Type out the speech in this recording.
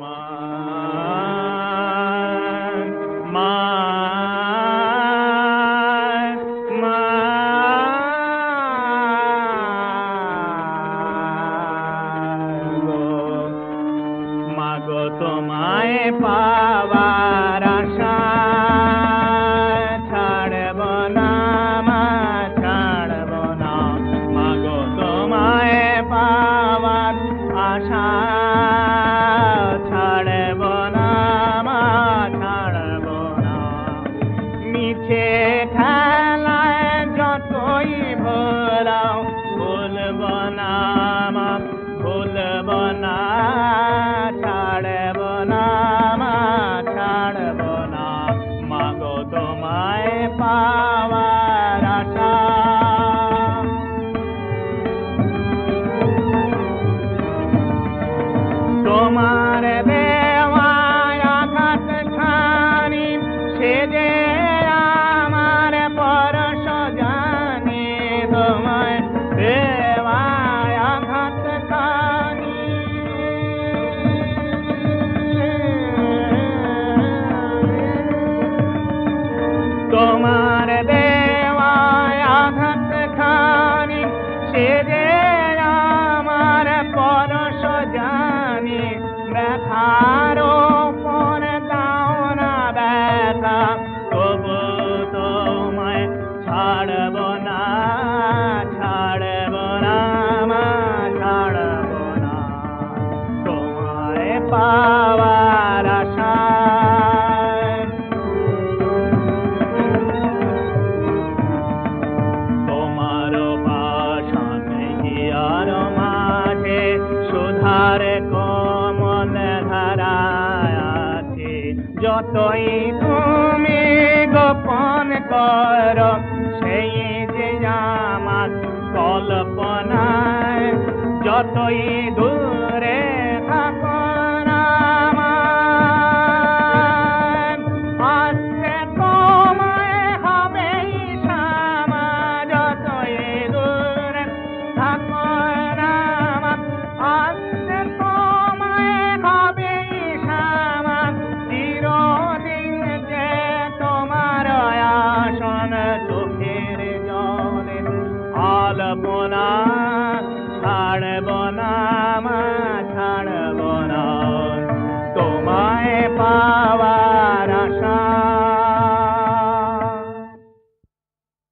মা মা মা গো, মা গো তোমায় পাওয়ার না, ছাড়ব না, মা, ছাড়ব না। মা তোমায় পাওয়ার তোমার দেওয়ায় আঘাত খানি আমার পরশ জানি তোমায়। তোমার দেওয়ায় আঘাত খানি সে সুধার কমল হারায়াছি যতই তুমি গোপন কর সেই যে আমার কল্পনায় যতই দূরে ছাড়ব না মা ছাড়ব না। তোমায় পাওয়া